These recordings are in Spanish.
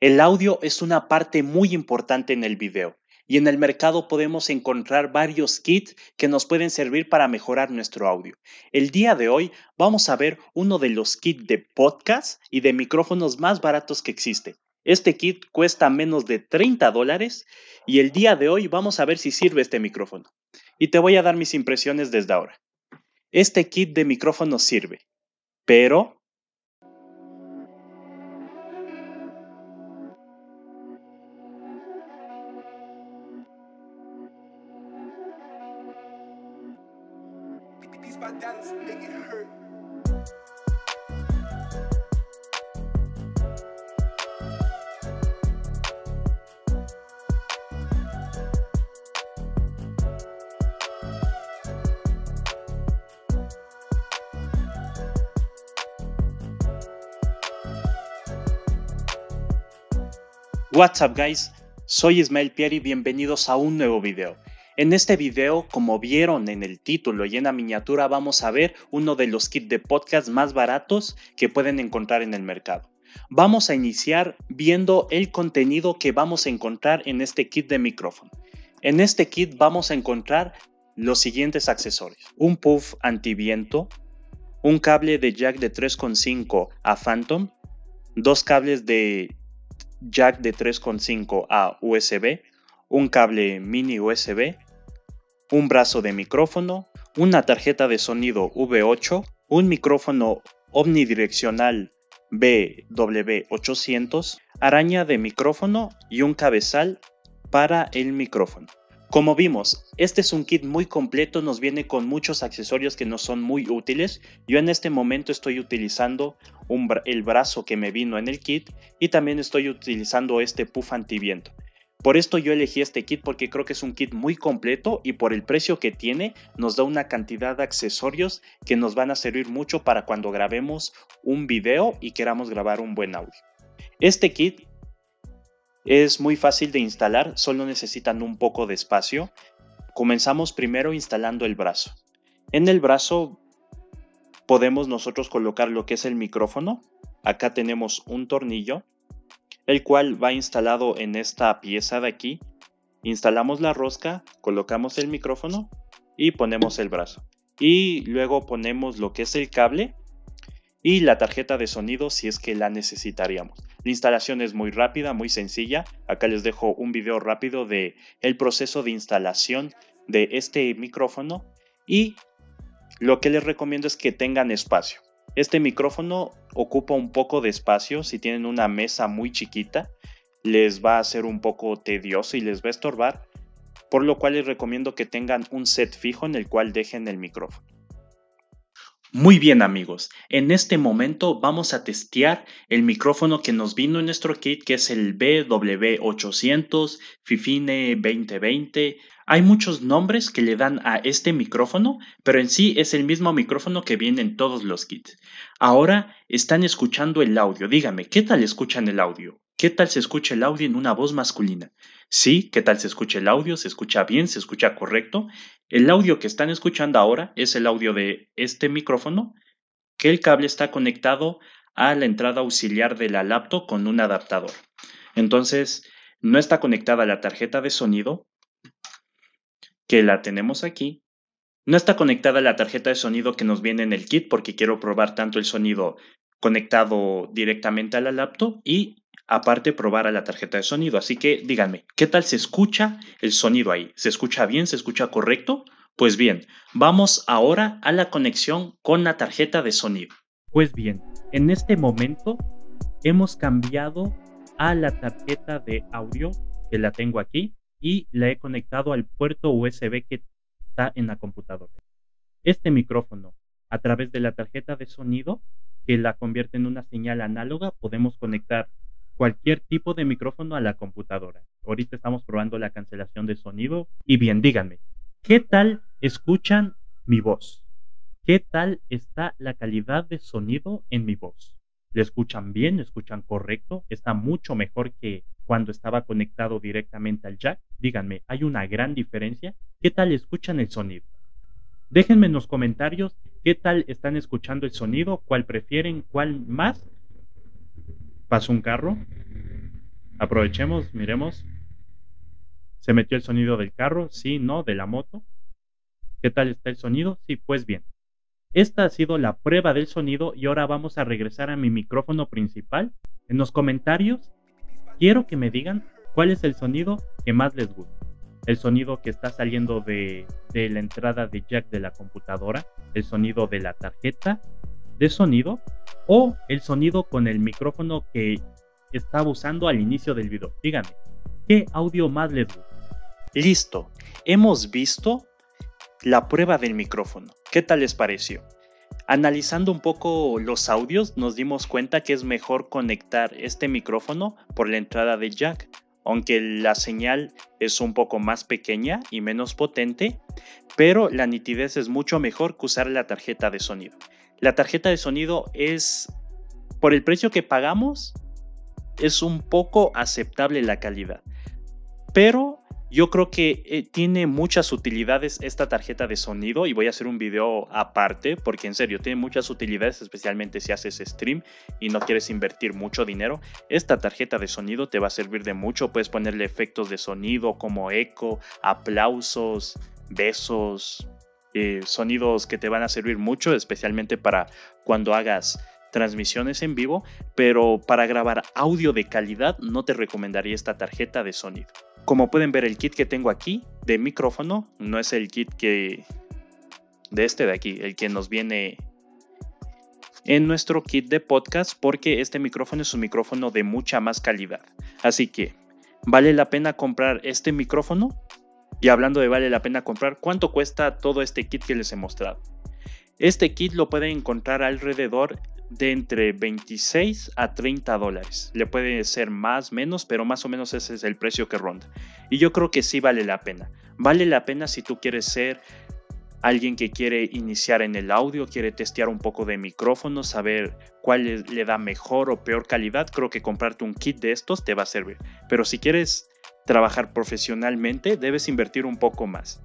El audio es una parte muy importante en el video y en el mercado podemos encontrar varios kits que nos pueden servir para mejorar nuestro audio. El día de hoy vamos a ver uno de los kits de podcast y de micrófonos más baratos que existe. Este kit cuesta menos de 30 dólares y el día de hoy vamos a ver si sirve este micrófono. Y te voy a dar mis impresiones desde ahora. Este kit de micrófono sirve, pero What's up guys, soy Ismael Pierre y bienvenidos a un nuevo video. En este video, como vieron en el título y en la miniatura, vamos a ver uno de los kits de podcast más baratos que pueden encontrar en el mercado. Vamos a iniciar viendo el contenido que vamos a encontrar en este kit de micrófono. En este kit vamos a encontrar los siguientes accesorios. Un puff antiviento, un cable de jack de 3.5 a Phantom, dos cables de jack de 3.5 a USB, un cable mini USB, un brazo de micrófono, una tarjeta de sonido V8, un micrófono omnidireccional BW800, araña de micrófono y un cabezal para el micrófono. Como vimos, este es un kit muy completo, nos viene con muchos accesorios que nos son muy útiles. Yo en este momento estoy utilizando el brazo que me vino en el kit y también estoy utilizando este puff antiviento. Por esto yo elegí este kit porque creo que es un kit muy completo y por el precio que tiene nos da una cantidad de accesorios que nos van a servir mucho para cuando grabemos un video y queramos grabar un buen audio. Este kit es muy fácil de instalar, solo necesitan un poco de espacio. Comenzamos primero instalando el brazo. En el brazo podemos nosotros colocar lo que es el micrófono. Acá tenemos un tornillo, el cual va instalado en esta pieza de aquí. Instalamos la rosca, colocamos el micrófono y ponemos el brazo. Y luego ponemos lo que es el cable y la tarjeta de sonido si es que la necesitaríamos. La instalación es muy rápida, muy sencilla. Acá les dejo un video rápido de el proceso de instalación de este micrófono y lo que les recomiendo es que tengan espacio. Este micrófono ocupa un poco de espacio, si tienen una mesa muy chiquita les va a ser un poco tedioso y les va a estorbar, por lo cual les recomiendo que tengan un set fijo en el cual dejen el micrófono. Muy bien amigos, en este momento vamos a testear el micrófono que nos vino en nuestro kit que es el BW800 Fifine 2020. Hay muchos nombres que le dan a este micrófono, pero en sí es el mismo micrófono que viene en todos los kits. Ahora están escuchando el audio, dígame, ¿qué tal escuchan el audio? ¿Qué tal se escucha el audio en una voz masculina? Sí, ¿qué tal se escucha el audio? ¿Se escucha bien? ¿Se escucha correcto? El audio que están escuchando ahora es el audio de este micrófono, que el cable está conectado a la entrada auxiliar de la laptop con un adaptador. Entonces, no está conectada la tarjeta de sonido, que la tenemos aquí. No está conectada la tarjeta de sonido que nos viene en el kit porque quiero probar tanto el sonido conectado directamente a la laptop y aparte probar a la tarjeta de sonido. Así que díganme, ¿qué tal se escucha el sonido ahí? ¿Se escucha bien? ¿Se escucha correcto? Pues bien, vamos ahora a la conexión con la tarjeta de sonido. Pues bien, en este momento hemos cambiado a la tarjeta de audio que la tengo aquí y la he conectado al puerto USB que está en la computadora. Este micrófono, a través de la tarjeta de sonido, que la convierte en una señal análoga, podemos conectar cualquier tipo de micrófono a la computadora. Ahorita estamos probando la cancelación de sonido. Y bien, díganme, ¿qué tal escuchan mi voz? ¿Qué tal está la calidad de sonido en mi voz? ¿Le escuchan bien? ¿Le escuchan correcto? ¿Está mucho mejor que cuando estaba conectado directamente al jack? Díganme, ¿hay una gran diferencia? ¿Qué tal escuchan el sonido? Déjenme en los comentarios qué tal están escuchando el sonido, cuál prefieren, cuál más Pasó un carro. Aprovechemos, miremos. ¿Se metió el sonido del carro? Sí, no, de la moto. ¿Qué tal está el sonido? Sí, pues bien. Esta ha sido la prueba del sonido y ahora vamos a regresar a mi micrófono principal. En los comentarios quiero que me digan cuál es el sonido que más les gusta. El sonido que está saliendo de, de la entrada de jack de la computadora, el sonido de la tarjeta de sonido o el sonido con el micrófono que estaba usando al inicio del video. Díganme, ¿qué audio más les gusta? Listo, hemos visto la prueba del micrófono. ¿Qué tal les pareció? Analizando un poco los audios, nos dimos cuenta que es mejor conectar este micrófono por la entrada de jack. Aunque la señal es un poco más pequeña y menos potente, pero la nitidez es mucho mejor que usar la tarjeta de sonido. La tarjeta de sonido es, por el precio que pagamos, es un poco aceptable la calidad. Pero yo creo que eh, tiene muchas utilidades esta tarjeta de sonido y voy a hacer un video aparte porque en serio tiene muchas utilidades, especialmente si haces stream y no quieres invertir mucho dinero. Esta tarjeta de sonido te va a servir de mucho, puedes ponerle efectos de sonido como eco, aplausos, besos, eh, sonidos que te van a servir mucho, especialmente para cuando hagas transmisiones en vivo, pero para grabar audio de calidad no te recomendaría esta tarjeta de sonido. Como pueden ver el kit que tengo aquí de micrófono no es el kit que de este de aquí, el que nos viene en nuestro kit de podcast porque este micrófono es un micrófono de mucha más calidad. Así que vale la pena comprar este micrófono. Y hablando de vale la pena comprar, ¿cuánto cuesta todo este kit que les he mostrado? Este kit lo pueden encontrar alrededor de entre 26 a 30 dólares. Le puede ser más, menos, pero más o menos ese es el precio que ronda. Y yo creo que sí vale la pena. Vale la pena si tú quieres ser alguien que quiere iniciar en el audio, quiere testear un poco de micrófono, saber cuál le da mejor o peor calidad. Creo que comprarte un kit de estos te va a servir. Pero si quieres trabajar profesionalmente, debes invertir un poco más.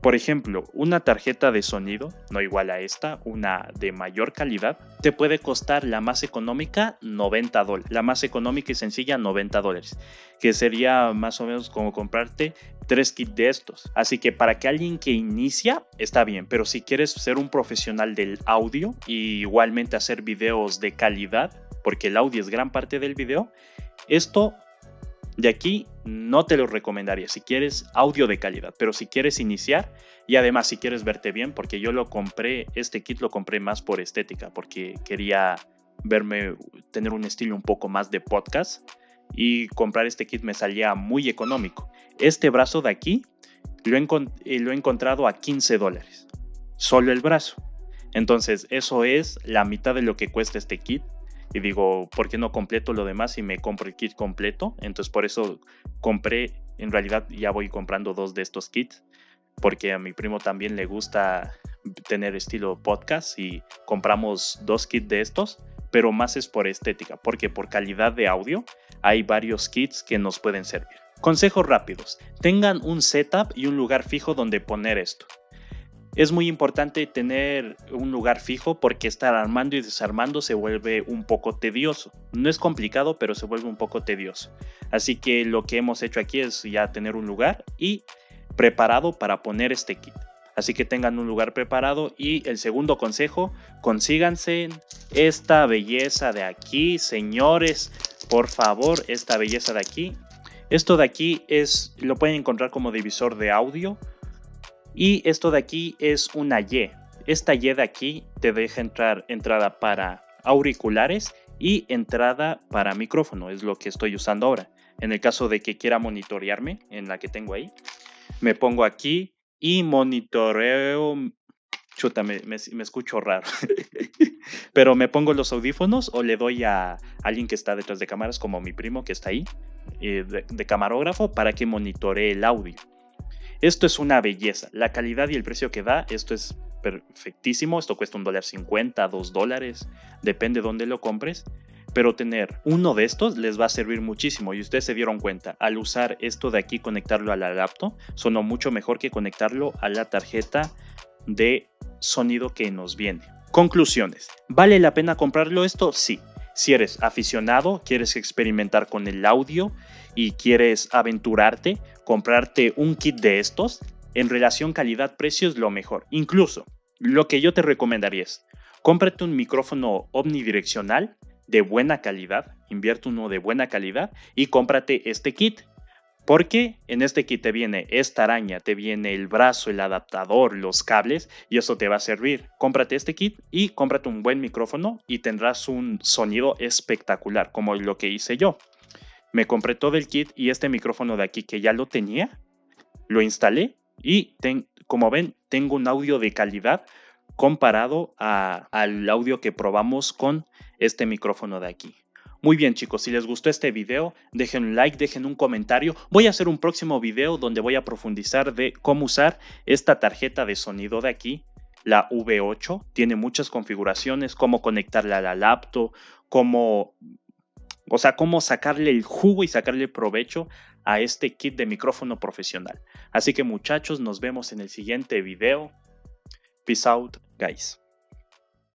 Por ejemplo, una tarjeta de sonido, no igual a esta, una de mayor calidad, te puede costar la más económica 90 dólares. La más económica y sencilla 90 dólares. Que sería más o menos como comprarte tres kits de estos. Así que para que alguien que inicia está bien, pero si quieres ser un profesional del audio y igualmente hacer videos de calidad, porque el audio es gran parte del video, esto de aquí no te lo recomendaría si quieres audio de calidad, pero si quieres iniciar y además si quieres verte bien, porque yo lo compré, este kit lo compré más por estética, porque quería verme, tener un estilo un poco más de podcast y comprar este kit me salía muy económico. Este brazo de aquí lo he, eh, lo he encontrado a 15 dólares, solo el brazo. Entonces eso es la mitad de lo que cuesta este kit y digo, ¿por qué no completo lo demás y me compro el kit completo? Entonces por eso compré, en realidad ya voy comprando dos de estos kits, porque a mi primo también le gusta tener estilo podcast y compramos dos kits de estos, pero más es por estética, porque por calidad de audio hay varios kits que nos pueden servir. Consejos rápidos, tengan un setup y un lugar fijo donde poner esto. Es muy importante tener un lugar fijo porque estar armando y desarmando se vuelve un poco tedioso. No es complicado, pero se vuelve un poco tedioso. Así que lo que hemos hecho aquí es ya tener un lugar y preparado para poner este kit. Así que tengan un lugar preparado y el segundo consejo, consíganse esta belleza de aquí, señores, por favor, esta belleza de aquí. Esto de aquí es lo pueden encontrar como divisor de audio y esto de aquí es una Y. Esta Y de aquí te deja entrar entrada para auriculares y entrada para micrófono. Es lo que estoy usando ahora. En el caso de que quiera monitorearme, en la que tengo ahí, me pongo aquí y monitoreo. Chuta, me, escucho raro. Pero me pongo los audífonos o le doy a alguien que está detrás de cámaras, como mi primo que está ahí, eh, de camarógrafo, para que monitoree el audio. Esto es una belleza. La calidad y el precio que da, esto es perfectísimo. Esto cuesta un dólar cincuenta, dos dólares, depende de dónde lo compres. Pero tener uno de estos les va a servir muchísimo y ustedes se dieron cuenta, al usar esto de aquí, conectarlo a la laptop, sonó mucho mejor que conectarlo a la tarjeta de sonido que nos viene. Conclusiones. ¿Vale la pena comprarlo esto? Sí. Si eres aficionado, quieres experimentar con el audio y quieres aventurarte, comprarte un kit de estos, en relación calidad-precio es lo mejor. Incluso, lo que yo te recomendaría es, cómprate un micrófono omnidireccional de buena calidad, invierte uno de buena calidad y cómprate este kit. Porque en este kit te viene esta araña, te viene el brazo, el adaptador, los cables y eso te va a servir. Cómprate este kit y cómprate un buen micrófono y tendrás un sonido espectacular como lo que hice yo. Me compré todo el kit y este micrófono de aquí que ya lo tenía, lo instalé y como ven tengo un audio de calidad comparado al audio que probamos con este micrófono de aquí. Muy bien chicos, si les gustó este video, dejen un like, dejen un comentario. Voy a hacer un próximo video donde voy a profundizar de cómo usar esta tarjeta de sonido de aquí, la V8. Tiene muchas configuraciones, cómo conectarla a la laptop, cómo, o sea, cómo sacarle el jugo y sacarle provecho a este kit de micrófono profesional. Así que muchachos, nos vemos en el siguiente video. Peace out, guys.